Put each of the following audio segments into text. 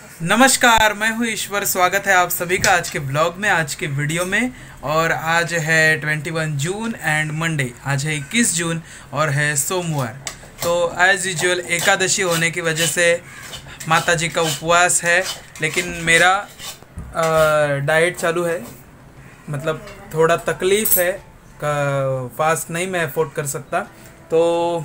नमस्कार, मैं हूँ ईश्वर। स्वागत है आप सभी का आज के ब्लॉग में, आज के वीडियो में। और आज है 21 जून एंड मंडे, आज है 21 जून और है सोमवार। तो एज यूजल एकादशी होने की वजह से माता जी का उपवास है, लेकिन मेरा डाइट चालू है। मतलब थोड़ा तकलीफ़ है फास्ट नहीं मैं अफोर्ड कर सकता। तो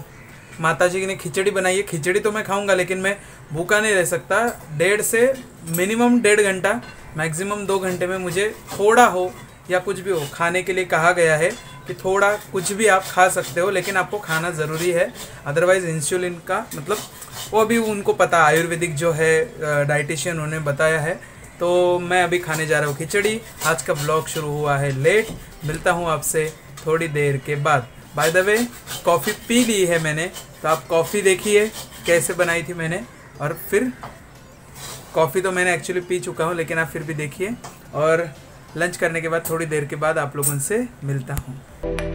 माता जी ने खिचड़ी बनाई है। खिचड़ी तो मैं खाऊँगा, लेकिन मैं भूखा नहीं रह सकता। डेढ़ से मिनिमम डेढ़ घंटा, मैक्सिमम दो घंटे में मुझे थोड़ा हो या कुछ भी हो, खाने के लिए कहा गया है कि थोड़ा कुछ भी आप खा सकते हो, लेकिन आपको खाना ज़रूरी है। अदरवाइज़ इंसुलिन का मतलब वो भी उनको पता, आयुर्वेदिक जो है डाइटिशियन उन्होंने बताया है। तो मैं अभी खाने जा रहा हूँ खिचड़ी। आज का ब्लॉग शुरू हुआ है लेट मिलता हूँ आपसे थोड़ी देर के बाद। बाय द वे कॉफ़ी पी ली है मैंने तो आप कॉफ़ी देखिए, कैसे बनाई थी मैंने। और फिर कॉफ़ी तो मैंने एक्चुअली पी चुका हूँ, लेकिन आप फिर भी देखिए। और लंच करने के बाद, थोड़ी देर के बाद आप लोगों से मिलता हूँ।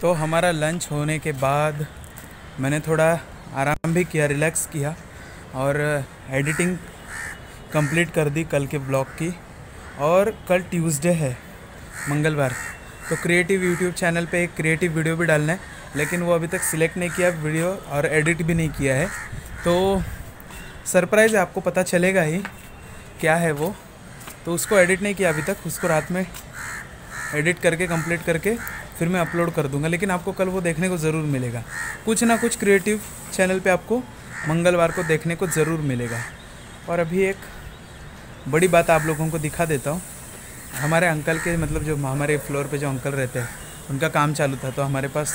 तो हमारा लंच होने के बाद मैंने थोड़ा आराम भी किया रिलैक्स किया और एडिटिंग कंप्लीट कर दी कल के ब्लॉग की। और कल ट्यूसडे है, मंगलवार। तो क्रिएटिव यूट्यूब चैनल पे एक क्रिएटिव वीडियो भी डालना है, लेकिन वो अभी तक सिलेक्ट नहीं किया वीडियो और एडिट भी नहीं किया है। तो सरप्राइज़ आपको पता चलेगा ही क्या है वो। तो उसको एडिट नहीं किया अभी तक, उसको रात में एडिट करके कंप्लीट करके फिर मैं अपलोड कर दूँगा, लेकिन आपको कल वो देखने को ज़रूर मिलेगा। कुछ ना कुछ क्रिएटिव चैनल पे आपको मंगलवार को देखने को ज़रूर मिलेगा। और अभी एक बड़ी बात आप लोगों को दिखा देता हूँ। हमारे अंकल के मतलब जो हमारे फ्लोर पे जो अंकल रहते हैं, उनका काम चालू था तो हमारे पास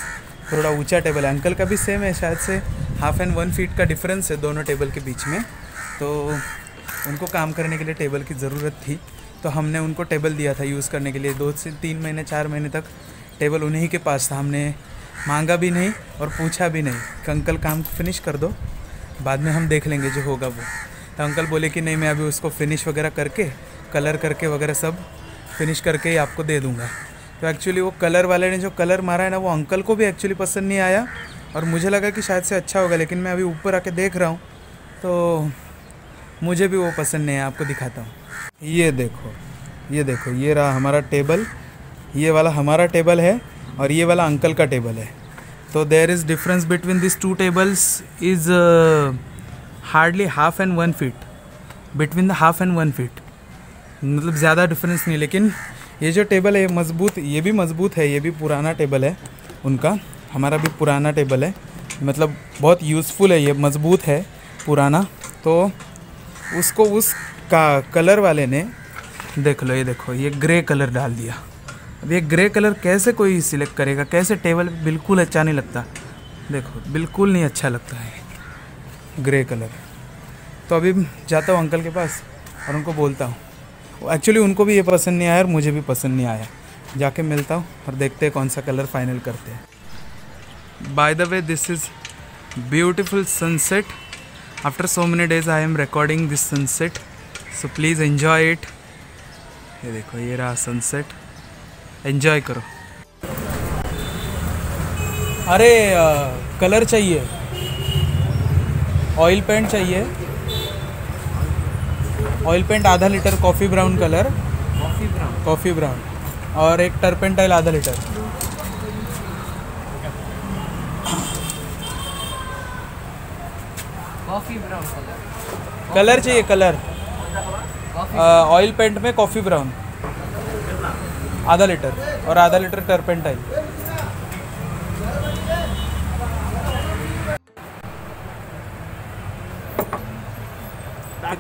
थोड़ा ऊँचा टेबल है। अंकल का भी सेम है, शायद से हाफ़ एंड वन फीट का डिफरेंस है दोनों टेबल के बीच में। तो उनको काम करने के लिए टेबल की ज़रूरत थी। तो हमने उनको टेबल दिया था यूज़ करने के लिए। दो से तीन महीने, चार महीने तक टेबल उन्हीं के पास था। हमने मांगा भी नहीं और पूछा भी नहीं कि अंकल काम फिनिश कर दो। बाद में हम देख लेंगे जो होगा वो। तो अंकल बोले कि नहीं, मैं अभी उसको फिनिश वगैरह करके कलर करके वगैरह सब फिनिश करके ही आपको दे दूँगा। तो एक्चुअली वो कलर वाले ने जो कलर मारा है ना, वो अंकल को भी एक्चुअली पसंद नहीं आया। और मुझे लगा कि शायद से अच्छा होगा, लेकिन मैं अभी ऊपर आके देख रहा हूँ। तो मुझे भी वो पसंद नहीं है आपको दिखाता हूँ। ये देखो ये देखो, ये रहा हमारा टेबल। ये वाला हमारा टेबल है और ये वाला अंकल का टेबल है। तो there is difference between this two tables is hardly half and one feet between the half and one feet मतलब ज़्यादा डिफरेंस नहीं, लेकिन ये जो टेबल है मज़बूत, ये भी मज़बूत है, ये भी पुराना टेबल है उनका। हमारा भी पुराना टेबल है। मतलब बहुत यूज़फुल है, ये मज़बूत है, पुराना। तो उसको उस का कलर वाले ने, देख लो, ये देखो, ये ग्रे कलर डाल दिया। अब ये ग्रे कलर कैसे कोई सिलेक्ट करेगा? कैसे टेबल बिल्कुल अच्छा नहीं लगता? देखो, बिल्कुल नहीं अच्छा लगता है ग्रे कलर तो अभी जाता हूँ अंकल के पास और उनको बोलता हूँ। एक्चुअली उनको भी ये पसंद नहीं आया और मुझे भी पसंद नहीं आया। जाके मिलता हूँ और देखते हैं कौन सा कलर फाइनल करते हैं। By the way this is beautiful sunset after so many days I am recording this sunset so please enjoy it ये देखो, ये रहा सनसेट एंजॉय करो। अरे कलर चाहिए। ऑयल पेंट चाहिए। ऑयल पेंट आधा litre coffee brown colour coffee brown coffee brown और एक टर्पेंटाइल आधा litre coffee brown colour colour चाहिए कलर ऑयल पेंट में कॉफ़ी ब्राउन आधा लीटर और आधा लीटर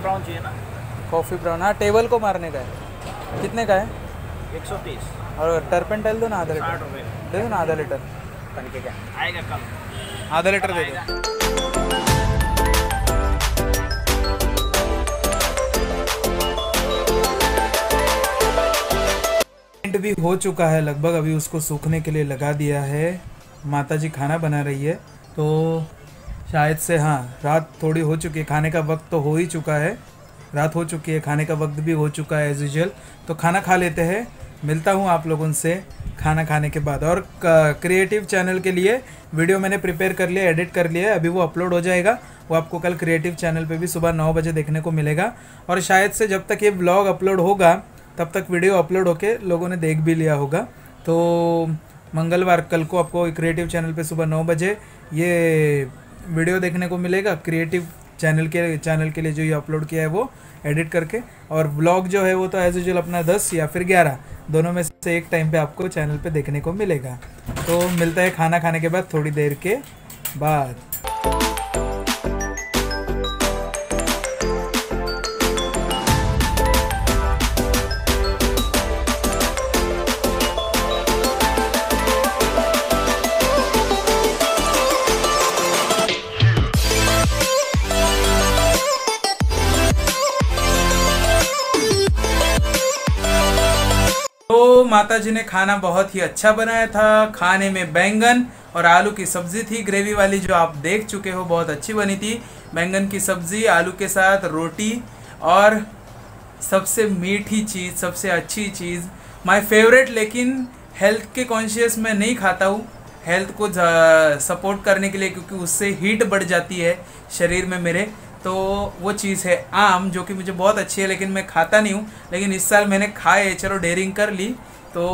ब्राउन चाहिए ना? कॉफ़ी ब्राउन हाँ टेबल को मारने का है। कितने का है? एक सौ तीस। और टर्पेंटाइल दो ना आधा लीटर। दे दो ना आधा लीटर। आएगा कल आधा लीटर दे दो। पेंट भी हो चुका है, लगभग अभी उसको सूखने के लिए लगा दिया है। माता जी खाना बना रही है तो शायद से हाँ रात थोड़ी हो चुकी है। खाने का वक्त तो हो ही चुका है। रात हो चुकी है, खाने का वक्त भी हो चुका है एज यूजल तो खाना खा लेते हैं। मिलता हूँ आप लोगों से खाना खाने के बाद। और क्रिएटिव चैनल के लिए वीडियो मैंने प्रिपेयर कर लिया एडिट कर लिया है। अभी वो अपलोड हो जाएगा। वो आपको कल क्रिएटिव चैनल पे भी सुबह नौ बजे देखने को मिलेगा। और शायद से जब तक ये ब्लॉग अपलोड होगा तब तक वीडियो अपलोड होके लोगों ने देख भी लिया होगा। तो मंगलवार, कल को आपको क्रिएटिव चैनल पे सुबह नौ बजे ये वीडियो देखने को मिलेगा। क्रिएटिव चैनल के चैनल के लिए जो ये अपलोड किया है वो एडिट करके। और ब्लॉग जो है वो तो एज यूजल अपना दस या फिर ग्यारह, दोनों में से एक टाइम पे आपको चैनल पे देखने को मिलेगा। तो मिलता है खाना खाने के बाद थोड़ी देर के बाद। माता जी ने खाना बहुत ही अच्छा बनाया था। खाने में बैंगन और आलू की सब्ज़ी थी। ग्रेवी वाली जो आप देख चुके हो, बहुत अच्छी बनी थी। बैंगन की सब्ज़ी, आलू के साथ रोटी और सबसे मीठी चीज़, सबसे अच्छी चीज़ माय फेवरेट लेकिन हेल्थ के कॉन्शियस में नहीं खाता हूँ। हेल्थ को सपोर्ट करने के लिए, क्योंकि उससे हीट बढ़ जाती है शरीर में मेरे। तो वो चीज़ है आम, जो कि मुझे बहुत अच्छी है, लेकिन मैं खाता नहीं हूँ। लेकिन इस साल मैंने खाए, चलो डेयरिंग कर ली। तो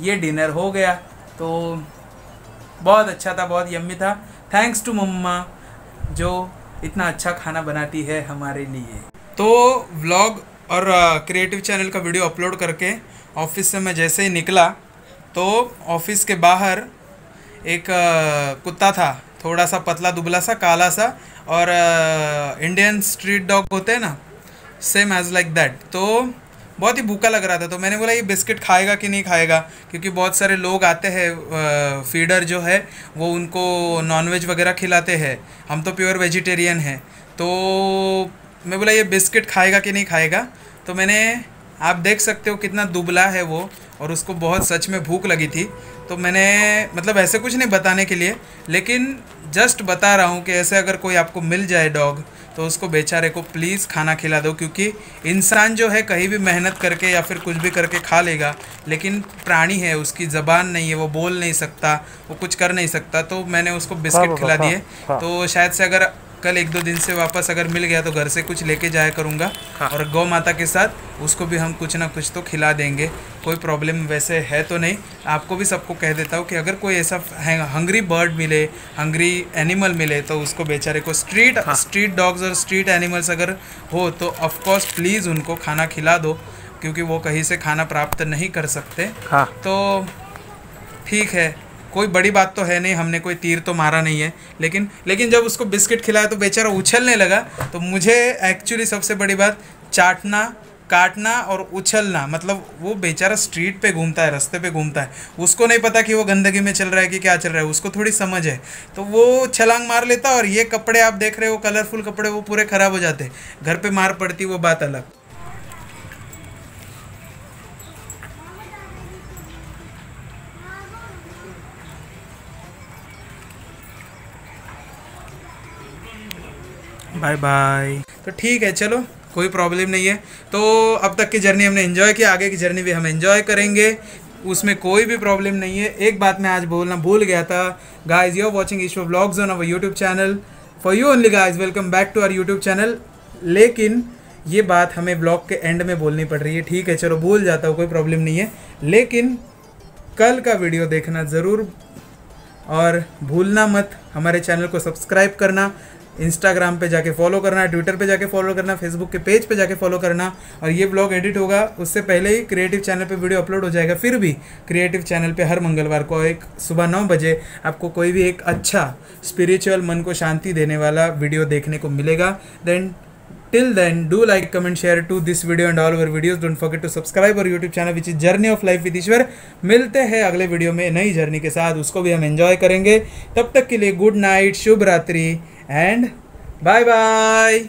ये डिनर हो गया। तो बहुत अच्छा था, बहुत यम्मी था। थैंक्स टू मम्मा जो इतना अच्छा खाना बनाती है हमारे लिए। तो व्लॉग और क्रिएटिव चैनल का वीडियो अपलोड करके ऑफ़िस से मैं जैसे ही निकला तो ऑफ़िस के बाहर एक कुत्ता था। थोड़ा सा पतला, दुबला सा, काला सा और इंडियन स्ट्रीट डॉग होते हैं ना सेम एज लाइक दैट तो बहुत ही भूखा लग रहा था तो मैंने बोला, ये बिस्किट खाएगा कि नहीं खाएगा? क्योंकि बहुत सारे लोग आते हैं फीडर जो है, वो उनको नॉनवेज वगैरह खिलाते हैं। हम तो प्योर वेजिटेरियन हैं। तो मैं बोला, ये बिस्किट खाएगा कि नहीं खाएगा? तो मैंने आप देख सकते हो कितना दुबला है वो और उसको बहुत सच में भूख लगी थी। तो मैंने मतलब ऐसे कुछ नहीं बताने के लिए लेकिन जस्ट बता रहा हूँ कि ऐसे अगर कोई आपको मिल जाए डॉग तो उसको बेचारे को प्लीज़ खाना खिला दो क्योंकि इंसान जो है कहीं भी मेहनत करके या फिर कुछ भी करके खा लेगा लेकिन प्राणी है उसकी ज़बान नहीं है वो बोल नहीं सकता वो कुछ कर नहीं सकता तो मैंने उसको बिस्किट खिला दिए। तो शायद से अगर कल एक दो दिन से वापस अगर मिल गया तो घर से कुछ लेके जाया करूँगा। हाँ। और गौ माता के साथ उसको भी हम कुछ ना कुछ तो खिला देंगे। कोई प्रॉब्लम वैसे है तो नहीं। आपको भी सबको कह देता हूँ कि अगर कोई ऐसा हंगरी बर्ड मिले हंगरी एनिमल मिले तो उसको बेचारे को स्ट्रीट हाँ। स्ट्रीट डॉग्स और स्ट्रीट एनिमल्स अगर हो तो ऑफकोर्स प्लीज़ उनको खाना खिला दो क्योंकि वो कहीं से खाना प्राप्त नहीं कर सकते। हाँ। तो ठीक है। कोई बड़ी बात तो है नहीं, हमने कोई तीर तो मारा नहीं है। लेकिन लेकिन जब उसको बिस्किट खिलाया तो बेचारा उछलने लगा। तो मुझे एक्चुअली सबसे बड़ी बात, चाटना, काटना और उछलना मतलब वो बेचारा स्ट्रीट पे घूमता है, रास्ते पे घूमता है। उसको नहीं पता कि वो गंदगी में चल रहा है कि क्या चल रहा है, उसको थोड़ी समझ है। तो वो छलांग मार लेता और ये कपड़े आप देख रहे हो कलरफुल कपड़े, वो पूरे ख़राब हो जाते घर पे मार पड़ती, वो बात अलग। बाय बाय तो ठीक है, चलो, कोई प्रॉब्लम नहीं है। तो अब तक की जर्नी हमने इन्जॉय किया आगे की जर्नी भी हम इन्जॉय करेंगे। उसमें कोई भी प्रॉब्लम नहीं है। एक बात मैं आज बोलना भूल गया था। Guys you are watching Ishwar blogs on our YouTube channel for you only guys welcome back to our YouTube channel लेकिन ये बात हमें ब्लॉग के एंड में बोलनी पड़ रही है। ठीक है, चलो, भूल जाता हूँ, कोई प्रॉब्लम नहीं है। लेकिन कल का वीडियो देखना ज़रूर। और भूलना मत, हमारे चैनल को सब्सक्राइब करना। इंस्टाग्राम पे जाके फॉलो करना ट्विटर पे जाके फॉलो करना फेसबुक के पेज पे जाके फॉलो करना और ये ब्लॉग एडिट होगा। उससे पहले ही क्रिएटिव चैनल पे वीडियो अपलोड हो जाएगा। फिर भी क्रिएटिव चैनल पे हर मंगलवार को एक सुबह नौ बजे आपको कोई भी एक अच्छा स्पिरिचुअल मन को शांति देने वाला वीडियो देखने को मिलेगा। Then till then, do like, comment, share to this video and all our videos. Don't forget to subscribe our youtube channel, which is journey of life with Ishwar मिलते हैं अगले वीडियो में नई जर्नी के साथ। उसको भी हम एंजॉय करेंगे। तब तक के लिए गुड नाइट शुभ रात्रि। And bye bye